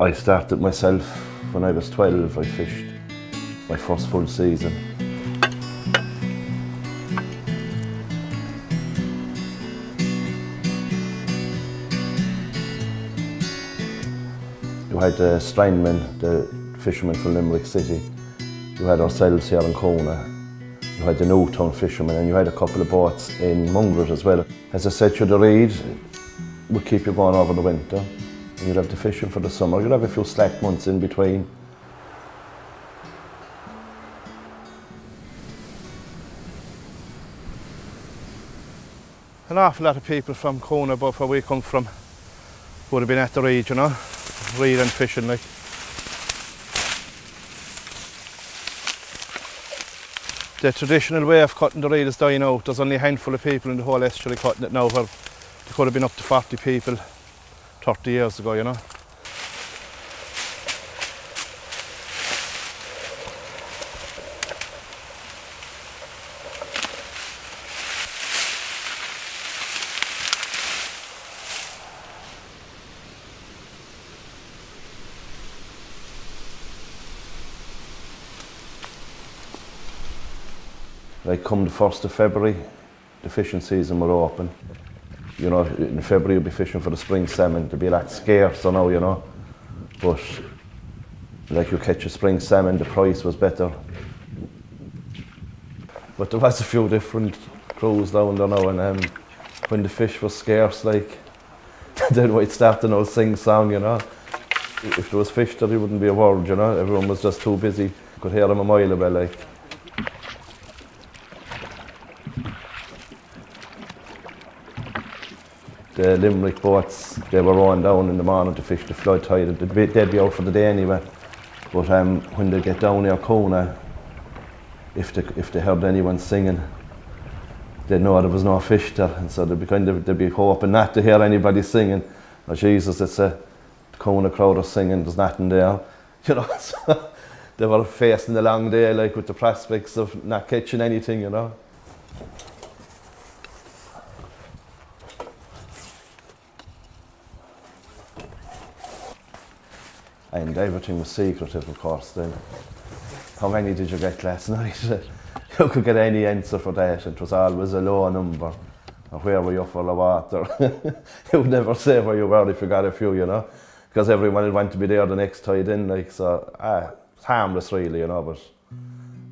I started myself when I was 12. I fished my first full season. You had uh, the strandmen, the fishermen from Limerick City. You had ourselves here in Coonagh. You had the Newtown fishermen and you had a couple of boats in Mungret as well. As I said to the reed, would keep you going over the winter. You'd have the fishing for the summer. You'd have a few slack months in between. An awful lot of people from Coonagh, above where we come from, would have been at the reed and fishing like. The traditional way of cutting the reed is dying out. There's only a handful of people in the whole estuary cutting it now where there could have been up to 40 people 30 years ago, you know. They come the 1st of February, the fishing season will open. You know, in February you'll be fishing for the spring salmon. They'll be a lot scarce, I know, you know. But like you catch a spring salmon, the price was better. But there was a few different crews down there now and um, when the fish was scarce, like, then we'd start an old sing song, you know. If there was fish there, there wouldn't be a word, you know. Everyone was just too busy. Could hear them a mile away, like. The Limerick boats, they were rowing down in the morning to fish the flood tide. They'd be, they'd be out for the day anyway. But um, when they get down near Coonagh, if they, if they heard anyone singing, they'd know there was no fish there. And so they'd be, kind of, they'd be hoping not to hear anybody singing. Oh, Jesus, it's a Coonagh crowd are singing, there's nothing there. You know, so they were facing the long day like with the prospects of not catching anything, you know. And everything was secretive, of course. Then, how many did you get last night? you could get any answer for that. It was always a low number. Or where were you for the water? you would never say where you were if you got a few, you know, because everyone would want to be there the next tide in. Like so, ah, it's harmless, really, you know. But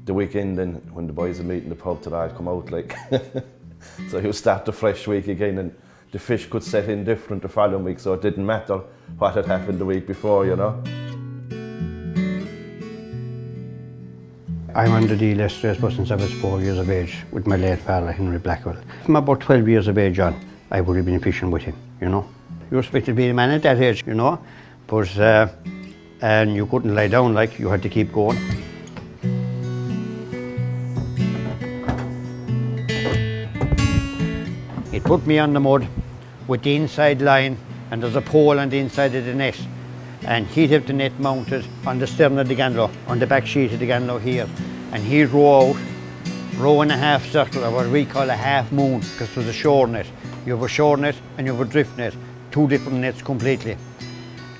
the weekend, then when the boys are meeting the pub, to I'd come out like. so you start the fresh week again and the fish could set in different the following week, so it didn't matter what had happened the week before, you know. I'm under the deal yesterday, I since I was four years of age with my late father, Henry Blackwell. From about 12 years of age on, I would have been fishing with him, you know. You expected to be a man at that age, you know, but, uh, and you couldn't lie down like, you had to keep going. It put me on the mud with the inside line and there's a pole on the inside of the net and he'd have the net mounted on the stern of the gandelow, on the back sheet of the gandelow here and he'd row out, row and a half circle or what we call a half moon because was a shore net. You have a shore net and you have a drift net, two different nets completely.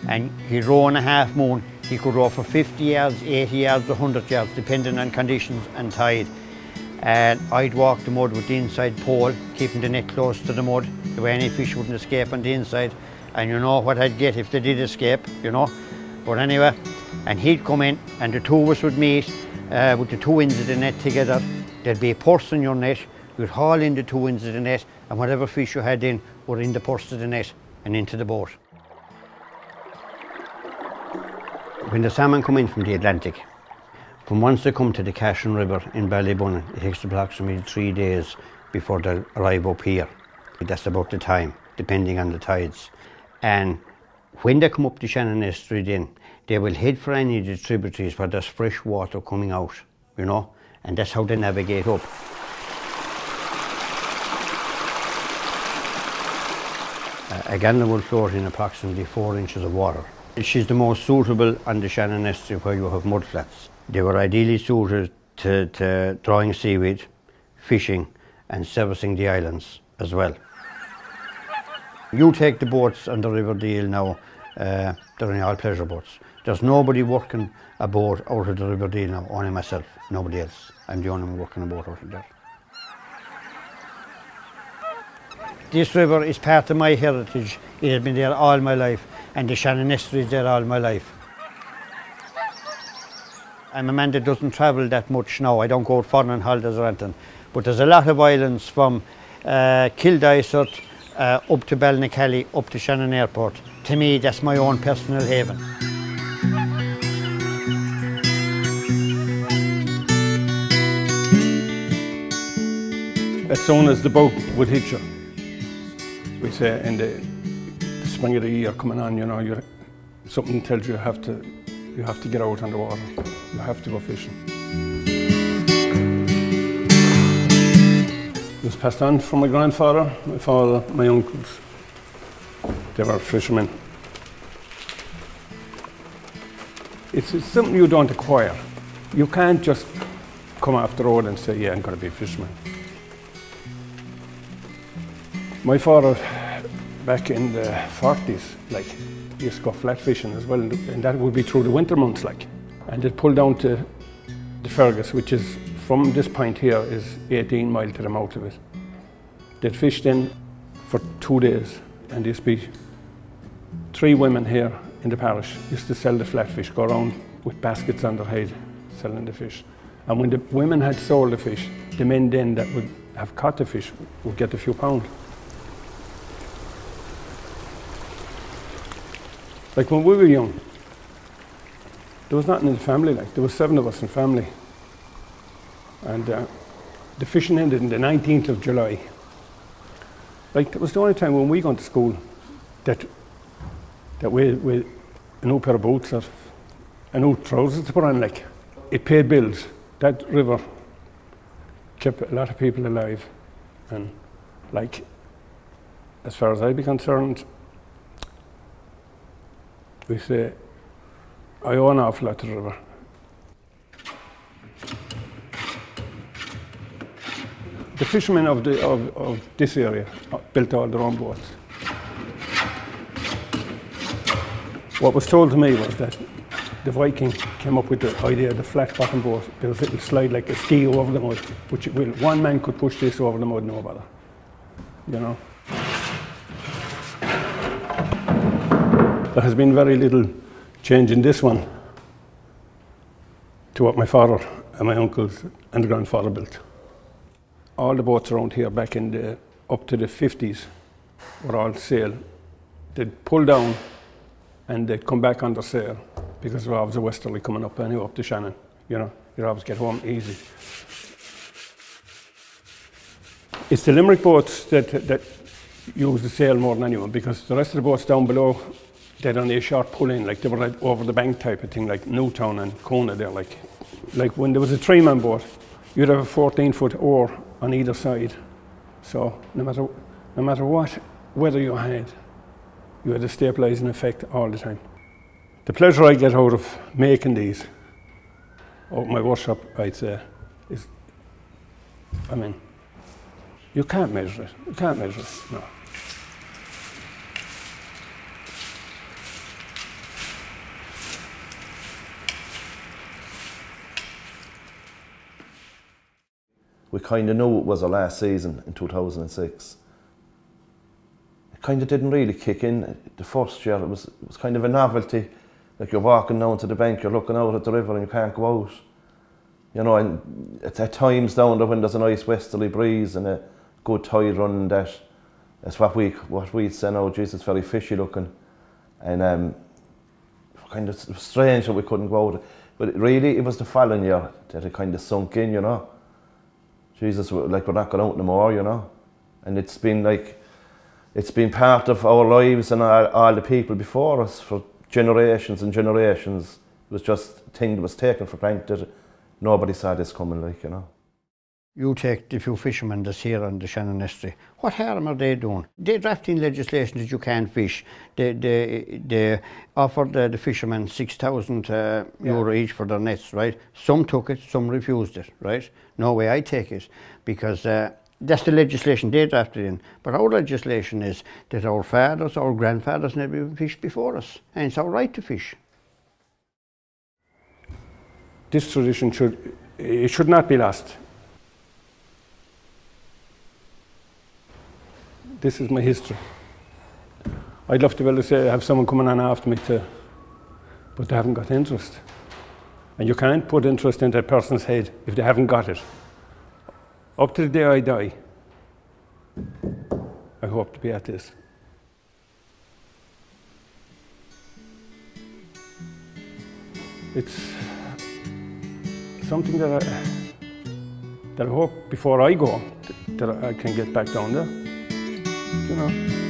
And he'd row and a half moon, he could row for 50 yards, 80 yards, 100 yards depending on conditions and tide and I'd walk the mud with the inside pole, keeping the net close to the mud, the way any fish wouldn't escape on the inside. And you know what I'd get if they did escape, you know. But anyway, and he'd come in and the two of us would meet uh, with the two ends of the net together. There'd be a purse in your net, you'd haul in the two ends of the net and whatever fish you had in were in the purse of the net and into the boat. When the salmon come in from the Atlantic, from once they come to the Cashen River in Ballybunion, it takes approximately three days before they arrive up here. That's about the time, depending on the tides. And when they come up the Shannon Estuary then, they will head for any of the tributaries where there's fresh water coming out, you know, and that's how they navigate up. Again, they will float in approximately four inches of water. She's the most suitable on the Shannon Estuary where you have mud flats. They were ideally suited to, to drawing seaweed, fishing and servicing the islands as well. You take the boats on the River Deel now, Uh, they're only all pleasure boats. There's nobody working a boat out of the River Dee now, only myself, nobody else. I'm the only one working a boat out of there. This river is part of my heritage. It has been there all my life, and the Shannon Estuary is there all my life. I'm a man that doesn't travel that much now. I don't go out foreign holidays or anything. But there's a lot of islands from uh, Kildysart uh, up to Ballynacally, up to Shannon Airport. To me, that's my own personal haven. As soon as the boat would hit you, we say in the, the spring of the year coming on, you know, something tells you you have to you have to get out on the water. You have to go fishing. It was passed on from my grandfather, my father, my uncles. They were fishermen. It's, it's something you don't acquire. You can't just come off the road and say, yeah, I'm going to be a fisherman. My father, back in the 40s, like, to go flat fishing as well, and that would be through the winter months, like. And they'd pull down to the Fergus, which is from this point here is 18 mile to the mouth of it. They'd fished in for two days, and there used to be three women here in the parish used to sell the flatfish, go around with baskets on their head selling the fish. And when the women had sold the fish, the men then that would have caught the fish would get a few pounds. Like when we were young, there was nothing in the family. Like there was seven of us in family, and uh, the fishing ended on the 19th of July. Like it was the only time when we went to school that that we we a old pair of boots or a new trousers to put on. Like it paid bills. That river kept a lot of people alive, and like as far as I'd be concerned, we say, I owe an awful lot to the river. The fishermen of, the, of, of this area uh, built all their own boats. What was told to me was that the Viking came up with the idea of the flat bottom boat. because it little slide like a ski over the mud, which it will, one man could push this over the mud, no bother. You know? There has been very little change in this one to what my father and my uncles and grandfather built. All the boats around here back in the up to the 50s were all sail. They'd pull down and they'd come back under sail because we're a westerly coming up anyway up to Shannon. You know, you'd always get home easy. It's the Limerick boats that, that use the sail more than anyone because the rest of the boats down below they'd only a short pull in, like they were like over the bank type of thing, like Newtown and Coonagh there, like like when there was a three man boat, you'd have a 14 foot oar on either side. So no matter no matter what weather you had, you had a stabilizing effect all the time. The pleasure I get out of making these, out my workshop, I'd say, is, I mean, you can't measure it. You can't measure it. No. We kind of knew it was our last season in 2006. It kind of didn't really kick in the first year. It was, it was kind of a novelty. Like you're walking down to the bank, you're looking out at the river and you can't go out. You know, and at, at times down there when there's a nice westerly breeze and a good tide running that, that's what we what we'd say now, Jesus, it's very fishy looking. And um, kind of strange that we couldn't go out. But really, it was the following year that it kind of sunk in, you know. Jesus, like we're not going out anymore, you know. And it's been like, it's been part of our lives and all, all the people before us for generations and generations. It was just a thing that was taken for granted. Nobody saw this coming, like, you know. You take the few fishermen that's here on the Shannon Estuary. What harm are they doing? They're drafting legislation that you can't fish. They, they, they offered the, the fishermen 6,000 uh, euro each for their nets, right? Some took it, some refused it, right? No way I take it because uh, that's the legislation they drafted in. But our legislation is that our fathers, our grandfathers never even fished before us, and it's our right to fish. This tradition should, it should not be lost. This is my history. I'd love to be able to say, have someone coming on after me to, but they haven't got interest. And you can't put interest into a person's head if they haven't got it. Up to the day I die, I hope to be at this. It's something that I, that I hope before I go that I can get back down there. You know.